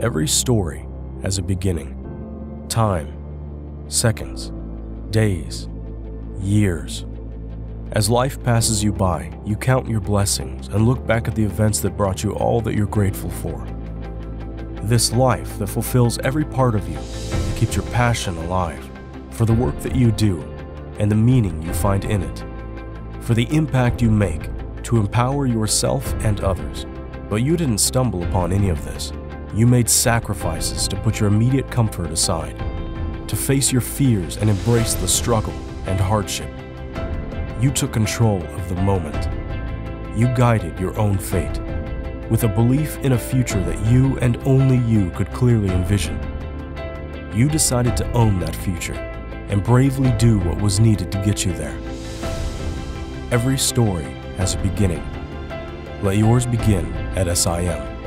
Every story has a beginning. Time, seconds, days, years. As life passes you by, you count your blessings and look back at the events that brought you all that you're grateful for. This life that fulfills every part of you keeps your passion alive for the work that you do and the meaning you find in it, for the impact you make to empower yourself and others. But you didn't stumble upon any of this. You made sacrifices to put your immediate comfort aside, to face your fears and embrace the struggle and hardship. You took control of the moment. You guided your own fate with a belief in a future that you and only you could clearly envision. You decided to own that future and bravely do what was needed to get you there. Every story has a beginning. Let yours begin at SIM.